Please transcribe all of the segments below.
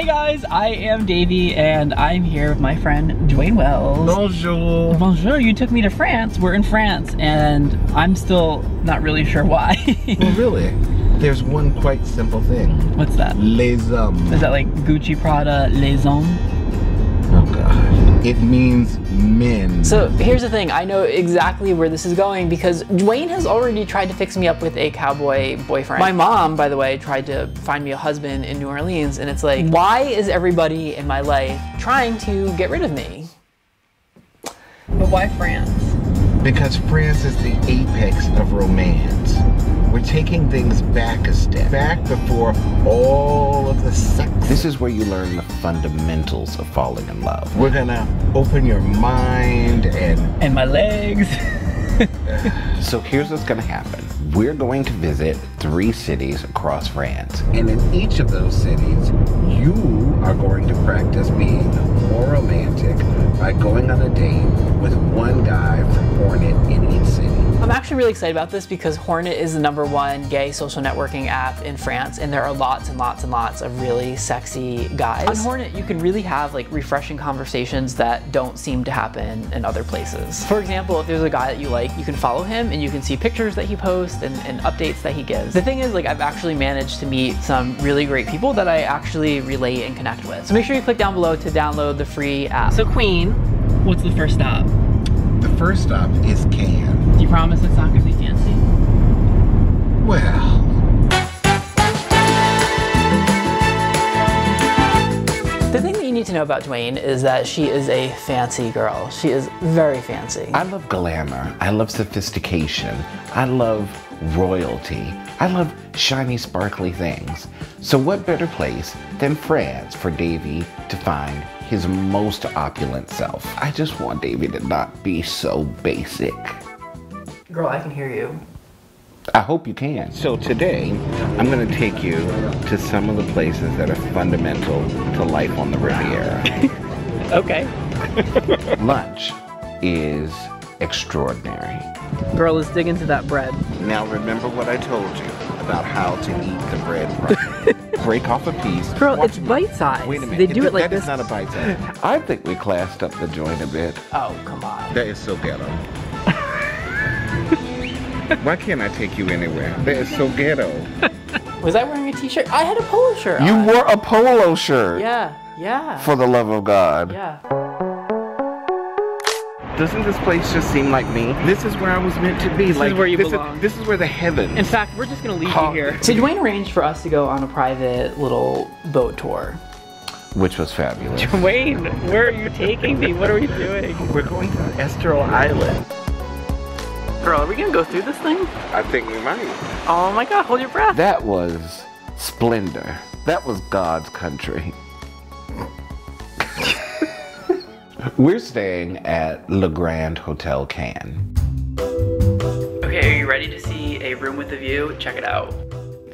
Hey guys, I am Davey and I'm here with my friend Duane Wells. Bonjour. Bonjour, you took me to France. We're in France and I'm still not really sure why. well, really, there's one quite simple thing. What's that? Les hommes. Is that like Gucci, Prada, Les Hommes? God. It means men. So here's the thing, I know exactly where this is going because Duane has already tried to fix me up with a cowboy boyfriend. My mom, by the way, tried to find me a husband in New Orleans and it's like, why is everybody in my life trying to get rid of me? But why France? Because France is the apex of romance. We're taking things back a step, back before all of the sex. This is where you learn the fundamentals of falling in love. We're gonna open your mind and And my legs. So here's what's gonna happen. We're going to visit three cities across France. and in each of those cities, you are going to practice being more romantic by going on a date with one guy actually really excited about this because Hornet is the number one gay social networking app in France, and there are lots and lots and lots of really sexy guys. On Hornet, you can really have like refreshing conversations that don't seem to happen in other places. For example, if there's a guy that you like, you can follow him and you can see pictures that he posts and, and updates that he gives. The thing is, like, I've actually managed to meet some really great people that I actually relate and connect with. So make sure you click down below to download the free app. So Queen, what's the first stop? The first stop is Cannes. Do promise it's not gonna be fancy? Well, The thing that you need to know about Duane is that she is a fancy girl. She is very fancy. I love glamour. I love sophistication. I love royalty. I love shiny, sparkly things. So what better place than France for Davey to find his most opulent self? I just want Davey to not be so basic. Girl, I can hear you. I hope you can. So today, I'm going to take you to some of the places that are fundamental to life on the Riviera. Okay. Lunch is extraordinary. Girl, let's dig into that bread. Now remember what I told you about how to eat the bread right. Break off a piece. Girl, Watch it's me. bite size. Wait a minute. They do it like That is this. not a bite size. I think we classed up the joint a bit. Oh, come on. That is so ghetto. Why can't I take you anywhere? That is so ghetto. Was I wearing a t-shirt? I had a polo shirt You on. wore a polo shirt. Yeah, yeah. For the love of God. yeah. Doesn't this place just seem like me? This is where I was meant to be. This is where you this belong. Is, this is where the heavens. In fact, we're just gonna leave Huh. you here. So Duane arranged for us to go on a private little boat tour. which was fabulous. Duane, where are you taking me? What are we doing? we're going to Estero Island. Girl, are we gonna go through this thing? I think we might. Oh my god, hold your breath. That was splendor. That was God's country. We're staying at Le Grand Hotel Cannes. Okay, are you ready to see a room with a view? Check it out.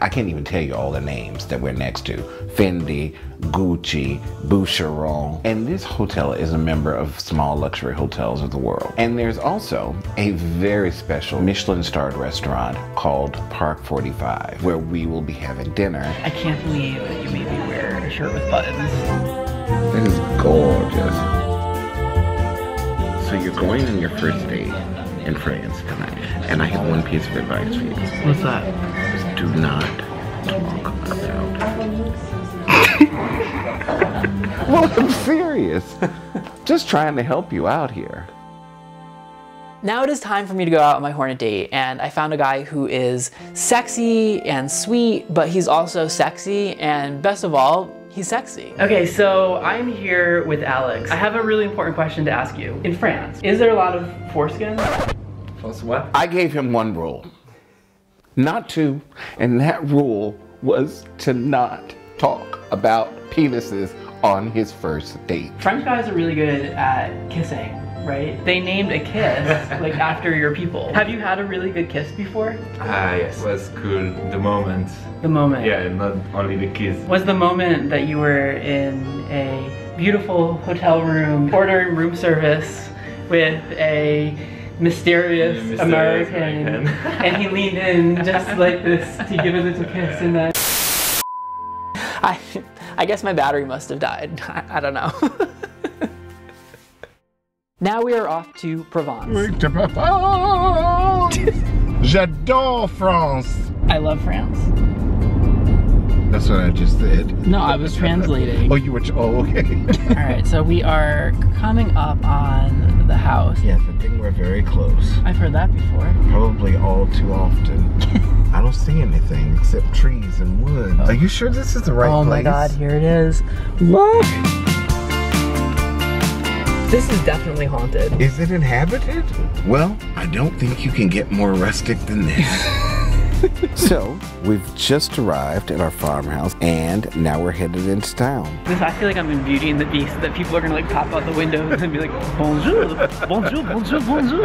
I can't even tell you all the names that we're next to. Fendi, Gucci, Boucheron. And this hotel is a member of Small Luxury Hotels of the World. And there's also a very special Michelin starred restaurant called Park 45, where we will be having dinner. I can't believe that you made me wear a shirt with buttons. That is gorgeous. So you're going on your first date in France tonight, and I have one piece of advice for you. What's that? Do not talk about. well, I'm serious. Just trying to help you out here. Now it is time for me to go out on my Hornet date, and I found a guy who is sexy and sweet, but he's also sexy, and best of all, he's sexy. Okay, so I'm here with Alex. I have a really important question to ask you. In France, is there a lot of foreskin? what? I gave him one rule, not to, and that rule was to not talk about penises on his first date. French guys are really good at kissing, right? They named a kiss like after your people. Have you had a really good kiss before? Ah, yes. It was cool. The moment. The moment. Yeah, not only the kiss. was the moment that you were in a beautiful hotel room ordering room service with a mysterious, Yeah, mysterious American, American. and he leaned in just like this to give a little kiss and then I I guess my battery must have died. I, I don't know. now we are off to Provence. J'adore France. I love France. That's what I just said. No, I was translating. Oh, you were. Oh, okay. All right, so we are coming up on the house. yes, I think we're very close. I've heard that before. Probably all too often. I don't see anything except trees and woods. Are you sure this is the right oh place? Oh my god, here it is. Look! This is definitely haunted. Is it inhabited? Well, I don't think you can get more rustic than this. so, we've just arrived at our farmhouse and now we're headed into town. This, I feel like I'm in Beauty and the Beast, that people are gonna like pop out the windows and be like, bonjour, bonjour, bonjour, bonjour.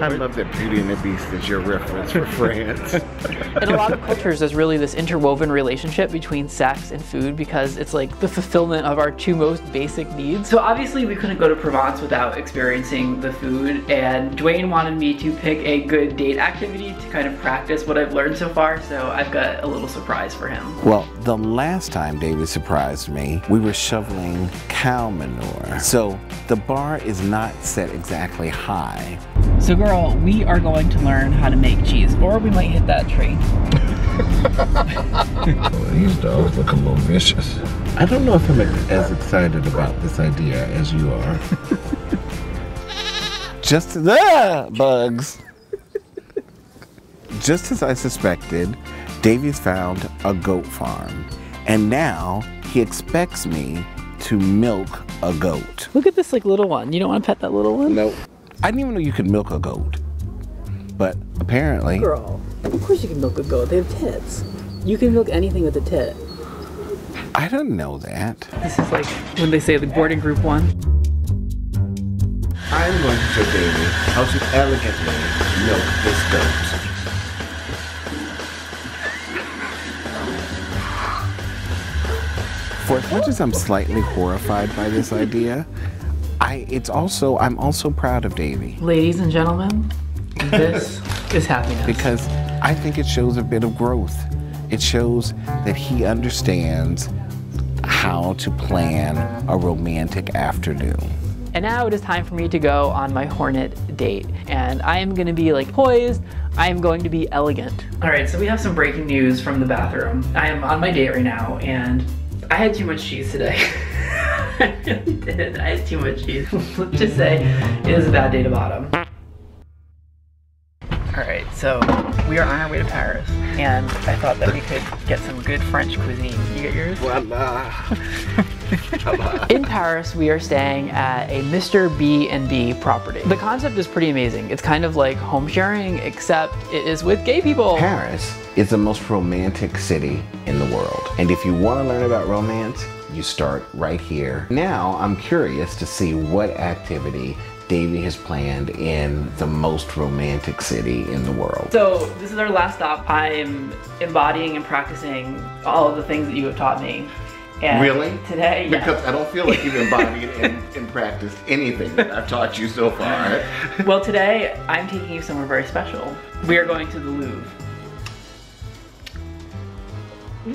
I love that Beauty and the Beast is your reference for France. In a lot of cultures, there's really this interwoven relationship between sex and food because it's like the fulfillment of our two most basic needs. So obviously we couldn't go to Provence without experiencing the food and Duane wanted me to pick a good date activity to kind of practice what I've learned so far, so I've got a little surprise for him. Well, the last time David surprised me, we were shoveling cow manure. So the bar is not set exactly high. So girl, we are going to learn how to make cheese, or we might hit that tree. These dogs look a little vicious. I don't know if I'm as excited about this idea as you are. Just the bugs. Just as I suspected, Davey's found a goat farm, and now he expects me to milk a goat. Look at this like little one. You don't want to pet that little one? Nope. I didn't even know you could milk a goat, but apparently, Girl, of course you can milk a goat. They have tits. You can milk anything with a tit. I didn't know that. This is like when they say the boarding group one. I'm going to show Davey how to elegantly milk this goat. For as much as I'm slightly horrified by this idea, I it's also I'm also proud of Davey Ladies and gentlemen, this is happiness. because I think it shows a bit of growth. It shows that he understands how to plan a romantic afternoon. And now it is time for me to go on my Hornet date. And I am gonna be like poised, I am going to be elegant. All right, so we have some breaking news from the bathroom. I am on my date right now and I had too much cheese today. I really did, I had too much cheese. Let's just say it is a bad day to bottom. All right, so we are on our way to Paris, and I thought that we could get some good French cuisine. You get yours? Voila. In Paris, we are staying at a Mr. B and B property. The concept is pretty amazing. It's kind of like home sharing, except it is with gay people. Paris is the most romantic city in the world. And if you want to learn about romance, you start right here. Now I'm curious to see what activity Davey has planned in the most romantic city in the world. So this is our last stop. I'm embodying and practicing all of the things that you have taught me. And Really? Today, yeah. Because I don't feel like you've embodied and, and practiced anything that I've taught you so far. Well, today I'm taking you somewhere very special. We are going to the Louvre.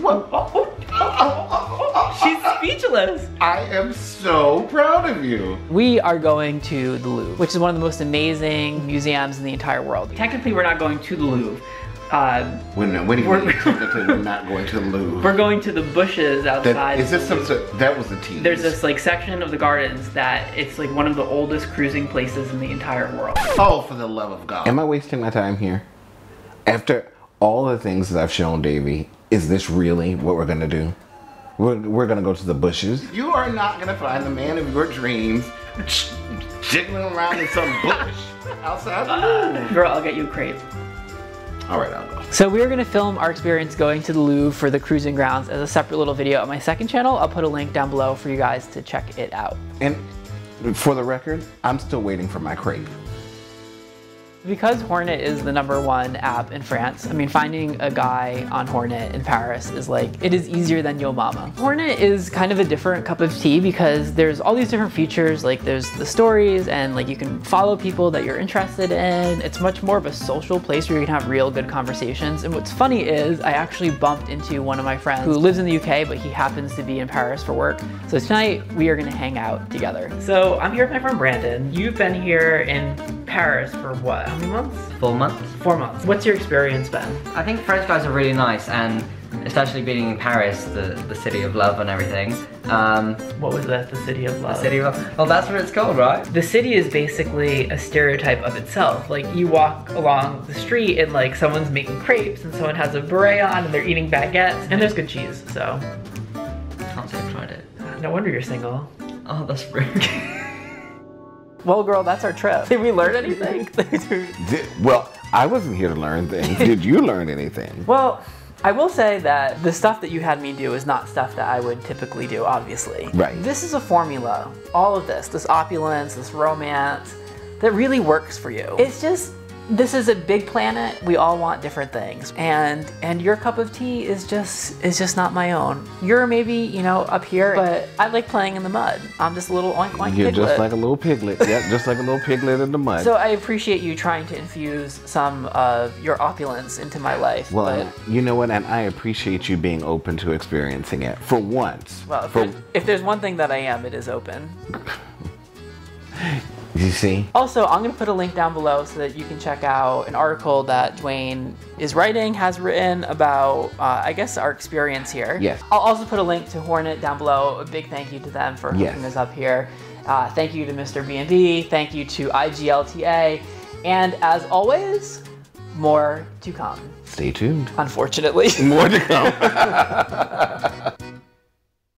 What? Oh, oh, oh, she's speechless. I am so proud of you. We are going to the Louvre, which is one of the most amazing museums in the entire world. Technically, we're not going to the Louvre. Uh, When, when you We're- technically we're not going to the Louvre. we're going to the bushes outside. That, is this some sort, that was a tease. There's this like section of the gardens that it's like one of the oldest cruising places in the entire world. Oh, for the love of God. Am I wasting my time here? After all the things that I've shown Davey, is this really what we're gonna do? We're, we're gonna go to the bushes. You are not gonna find the man of your dreams jiggling around in some bush outside the Louvre. Girl, I'll get you a crepe. All right, I'll go. So we are going to film our experience going to the Louvre for the cruising grounds as a separate little video on my second channel. I'll put a link down below for you guys to check it out. And for the record, I'm still waiting for my crepe. Because Hornet is the number one app in France, I mean, finding a guy on Hornet in Paris is like, it is easier than Yo Mama. Hornet is kind of a different cup of tea because there's all these different features, like there's the stories and like you can follow people that you're interested in. It's much more of a social place where you can have real good conversations. And what's funny is I actually bumped into one of my friends who lives in the UK, but he happens to be in Paris for work. So tonight we are gonna hang out together. So I'm here with my friend Brandon. You've been here in Paris for what? How many months? Four months. Four months. What's your experience been? I think French guys are really nice and especially being in Paris, the, the city of love and everything. Um, What was that? The City of Love. the city of love. Well, that's what it's called, right? the city is basically a stereotype of itself. Like you walk along the street and like someone's making crepes and someone has a beret on and they're eating baguettes and there's good cheese. So I Can't say I've tried it. no wonder you're single. Oh, that's rude. Well, girl, that's our trip. Did we learn anything? Did, well, I wasn't here to learn things. Did you learn anything? well, I will say that the stuff that you had me do is not stuff that I would typically do, obviously. Right. This is a formula. All of this, this opulence, this romance, that really works for you. It's just this is a big planet. We all want different things. And and your cup of tea is just is just not my own. You're maybe, you know, up here, but I like playing in the mud. I'm just a little oink oink You're piglet. just like a little piglet. Yep, just like a little piglet in the mud. so I appreciate you trying to infuse some of your opulence into my life. well, you know what? And I appreciate you being open to experiencing it for once. well, if for, there's, if there's one thing that I am, it is open. you see? Also, I'm going to put a link down below so that you can check out an article that Duane is writing, has written about, uh, I guess, our experience here. Yes. I'll also put a link to Hornet down below. A big thank you to them for Yes. hooking us up here. Uh, thank you to Mr. B&B. Thank you to IGLTA. And as always, more to come, Stay tuned. unfortunately. More to come.